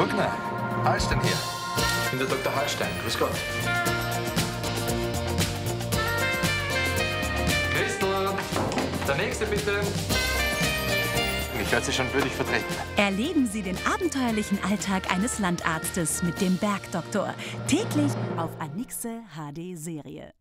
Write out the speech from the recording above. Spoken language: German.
Brückner, Hallstein hier. Ich bin der Dr. Hallstein. Grüß Gott. Christel, der nächste bitte. Ich werde Sie schon würdig vertreten. Erleben Sie den abenteuerlichen Alltag eines Landarztes mit dem Bergdoktor. Täglich auf Anixe HD Serie.